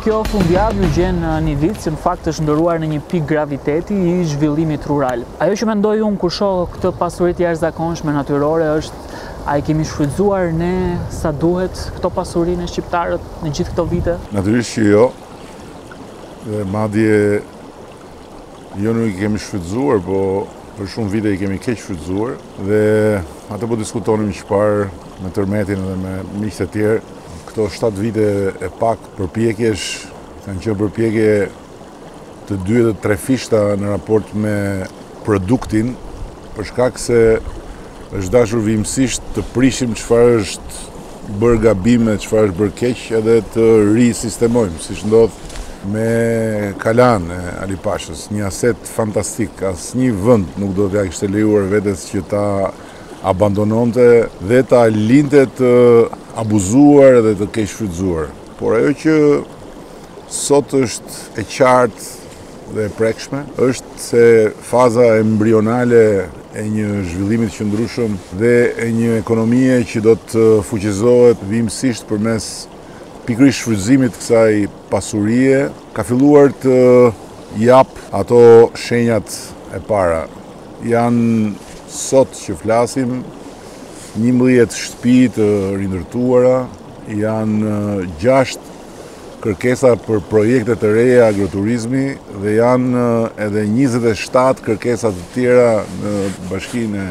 kjo fundjavë ju gjen në Nivicë që në fakt është shndërruar në një pikë graviteti i zhvillimit rural. Ajo që mendoj unë kur shoh këtë pasuri të jashtëzakonshme natyrore është A i kemi shfrytëzuar ne sa duhet këto pasuri ne shqiptarët në gjithë këto vite? Natyrisht që jo. Dhe madje jo nuk i kemi shfrytëzuar, po për shumë vite i kemi keqshfrytëzuar dhe atë po diskutonim qëparë me Tërmetin dhe me miqtë e tjerë. Këto 7 vite e pak përpjekjesh kanë qenë përpjekje të dy dhe trefishta në raport me produktin, për shkak se është dashur vijimësisht të prishim çfarë është bërë gabim e çfarë është bërë keq edhe të risistemojmë, siç ndodh me Kalanë e Ali Pashës, një aset fantastik, asnjë vend nuk do t'ia kishte lejuar vetes që ta abandononte dhe ta linte të abuzuar dhe të keqshfrytëzuar. Por ajo që sot është e qartë dhe e prekshme, është se faza embrionale e një zhvillimi të qëndrueshëm dhe e një ekonomie që do të fuqizohet vijimësisht përmes pikërisht shfrytëzimit të kësaj pasurie, ka filluar të japë ato shenjat e para. Janë sot që flasim njëmbëdhjetë shtëpi të rindërtuara, Janë gjashtë kërkesa për projekte të reja agroturizmi dhe janë edhe 27 kërkesa të tjera në bashkinë e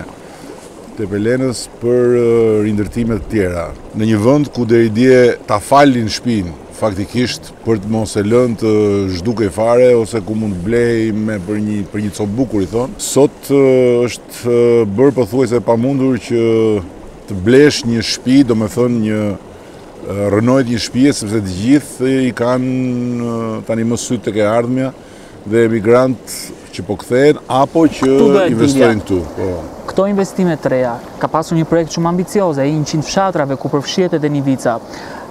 Tepelenës për rindërtime të tjera. Në një vend ku deri dje ta falin shpinë faktikisht për të mos e lënë të zhdukej fare ose ku mund të blehej me për një për një copë bukë i thonë. Sot është bërë pothuajse e pamundur që Të blesh një shpi, domethënë një rrënojë të një shpie, sepse të gjithë i kanë tani më sytë tek e ardhmja dhe emigrantë që po kthehen, apo që investojnë këtu. Po. Këto investime të reja, ka pasur një projekt shumë ambicioz, i 100 fshatrave, ku përfshihet edhe Nivica,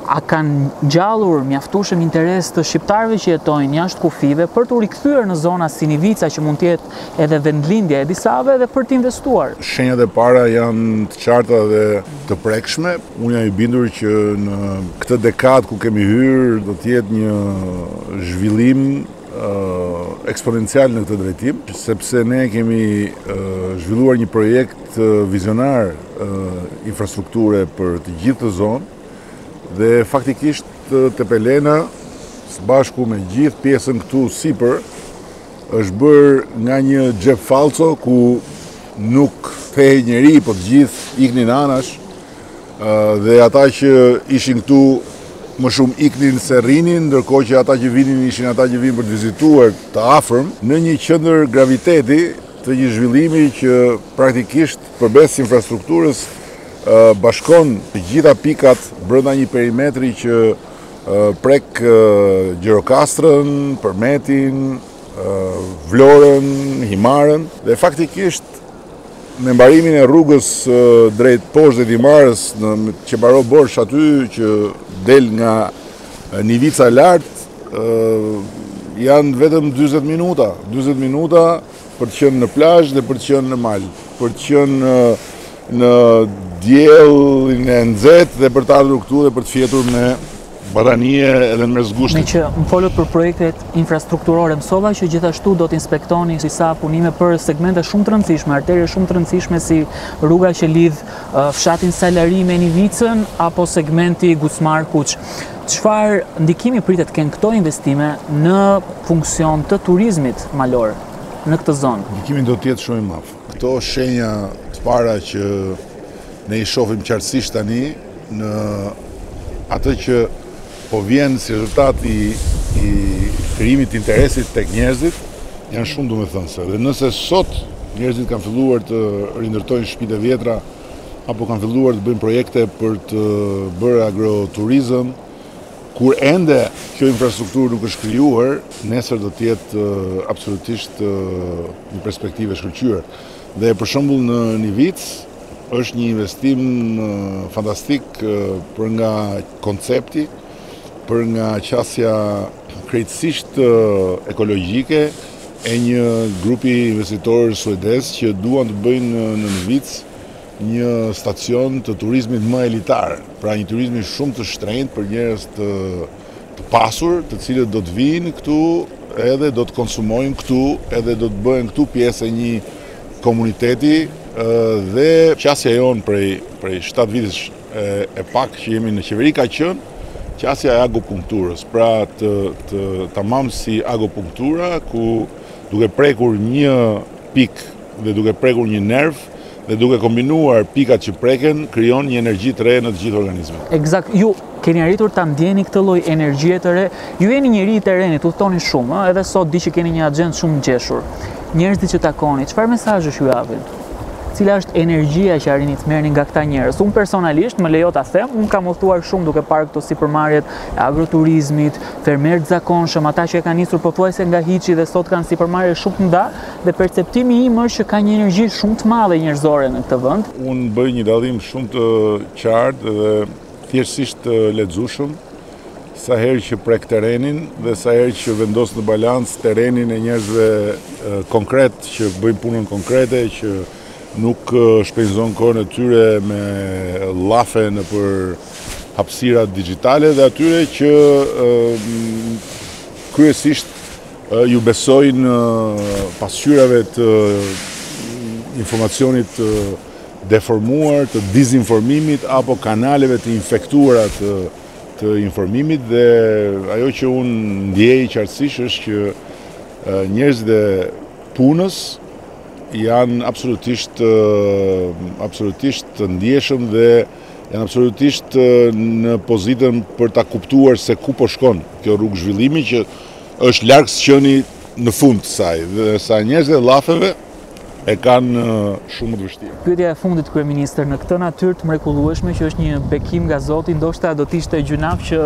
a kanë ngjallur mjaftueshëm interes të shqiptarëve që jetojnë jashtë kufive për t'u rikthyer në zona si Nivica që mund të jetë edhe vendlindja e disave dhe për të investuar. Shenjat e para janë të qarta dhe të prekshme. Unë jam i bindur që në këtë dekadë ku kemi hyrë do të jetë një zhvillim eksponencial në këtë drejtim, sepse ne kemi zhvilluar një projekt vizionar infrastrukture për të gjithë këtë zonë, dhe faktikisht Tepelena, së bashku me gjithë pjesën këtu sipër, Është bërë nga një xhep fallco ku nuk kthehej njeri, po të gjithë iknin anash dhe ata që ishin këtu më shumë iknin se rrinin, ndërkohë që ata që vinin ishin ata që vinin për të vizituar të afërm, në një qendër graviteti të një zhvillimi që praktikisht përmes infrastrukturës bashkon të gjitha pikat brenda një perimetri që Prek Gjirokastrën, Përmetin, Vlorën, Himarën dhe faktikisht me mbarimin e rrugës drejt poshtë dhe Himarës në Qeparo Borsh aty që del nga Nivica lart janë vetëm 40 minuta, 40 minuta Për të qenë në plazh dhe për të qenë në mal, për të qenë në diellin e nxehtë dhe për të ardhur këtu dhe për të fjetur me batanije edhe në mes gushtit. Meqë më folët për projektet infrastrukturore, mësova që gjithashtu do të inspektoni disa punime për segmente shumë të rëndësishme, arterie shumë të rëndësishme si rruga që lidh fshatin Salari me Nivicën apo segmenti Gusmar Kuç. Çfarë ndikimi pritet të kenë këto investime në funksion të turizmit malor në këtë zonë? Ndikimi do të jetë shumë i madh. Këto shenja të para që ne i shofim qartësisht tani në atë që po vjen si rezultat i i krijimit të interesit tek njerëzit janë shumë domethënëse. Dhe nëse sot njerëzit kanë filluar të rindërtojnë shpitë e vjetra, apo kanë filluar të bëjnë projekte për të bërë agroturizëm, kur ende kjo infrastrukturë nuk është krijuar, nesër do të jetë absolutisht një perspektivë e shkëlqyer. Dhe për shembull në Nivicë është një investim fantastik për nga koncepti për nga qasja krejtësisht ekologjike e një grupi investitorë suedez që duan të bëjnë në Nivicë një stacion të turizmit më elitar, pra një turizmi shumë të shtrenjtë për njerëz të, të pasur, të cilët do të vijnë këtu edhe do të konsumojnë këtu edhe do të bëhen këtu pjesë e një komuniteti dhe qasja jonë prej, prej 7 vitesh E pak që jemi në qeveri ka qënë qasja e akupunkturës, pra të, të tamam si akupunktura, ku duke prekur një pikë dhe duke prekur një nerv, dhe duke kombinuar pikat që preken, krijon një energji të re në të gjithë organizmin. Ekzakt, ju keni arritur ta ndjeni këtë lloj energjie të re. Ju jeni njeri i terrenit, udhëtoni shumë, ëh, edhe sot di që keni një axhendë shumë ngjeshur. Njerëzit që takoni, çfarë mesazhesh ju japin? Cila është energjia që arrini të merrni nga këta njerëz? Unë personalisht më lejo ta them, unë kam udhëtuar shumë duke parë këto sipërmarrjet e agroturizmit, fermerët e zakonshëm, ata që e kanë nisur pothuajse nga hiçi dhe sot kanë sipërmarrje shumë të mëdha dhe perceptimi im është që ka një energji shumë të madhe njerëzore në këtë vend. Unë bëj një dallim shumë të qartë dhe thjeshtësisht të lexueshëm Sa herë që prek terrenin dhe sa herë që vendos në balancë terrenin e njerëzve konkretë që bëjnë punën konkrete që nuk shpenzojnë kohën e tyre me llafe nëpër hapësira dixhitale dhe atyre që kryesisht u besojnë pasqyrave të informacionit të deformuar, të dezinformimit apo kanaleve të infektuara të të informimit dhe ajo që unë ndjej qartësisht është që njerëzit e punës janë absolutisht të ndjeshëm dhe janë absolutisht në pozitën për ta kuptuar se ku po shkon kjo rrugë zhvillimi që është larg së qëni në fund të saj dhe sa njerëzit e llafeve e kanë shumë të vështirë. Pyetja e fundit kryeministër, në këtë natyrë të mrekullueshme që është një bekim nga Zoti, ndoshta do të ishte gjynaf që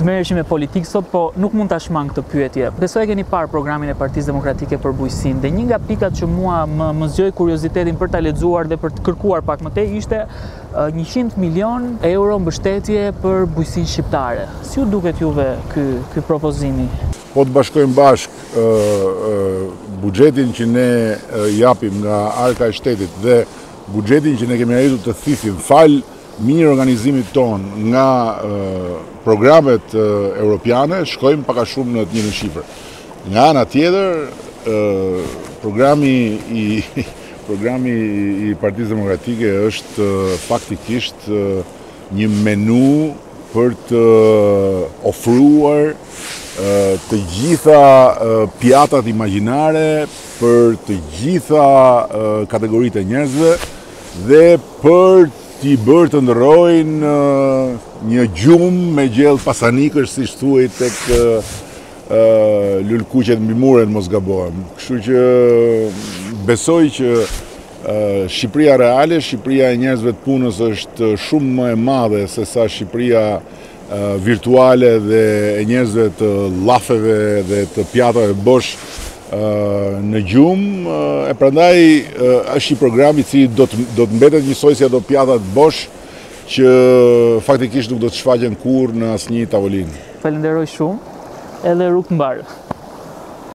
të merreshim me politikë sot, po nuk mund ta shmang këtë pyetje. Besoj e keni parë programin e Partisë Demokratike për bujqësinë dhe një nga pikat që mua më më zgjoi kuriozitetin për ta lexuar dhe për të kërkuar pak më tej ishte 100 milion euro mbështetje për bujqësinë shqiptare. Si u duket juve ky ky propozimi? Po të bashkojmë bashkë buxhetin që ne japim nga arka e shtetit dhe buxhetin që ne kemi arritur të thithim falë mirorganizimit tonë nga programet europiane, shkojmë pak a shumë në të njëjtën shifër. Nga ana tjetër, programi i programi i Partisë Demokratike është faktikisht një menu për të ofruar të gjitha pjatat imagjinare për të gjitha kategoritë e njerëzve dhe për t'i bërë të ëndërrojnë një gjumë me gjellë pasanikësh siç thuhet tek Lulëkuqet mbi mure mos gabohem kështu që besoj që Shqipëria reale, Shqipëria e njerëzve të punës është shumë më e madhe se sa Shqipëria virtuale dhe e njerëzve të llafeve dhe të pjatave bosh në gjumë, e prandaj është një program i cili do të, do të mbetet njësoj si ato pjatat bosh që faktikisht nuk do të shfaqen kurrë në asnjë tavolinë. Falenderoj shumë, edhe rrugë të mbarë.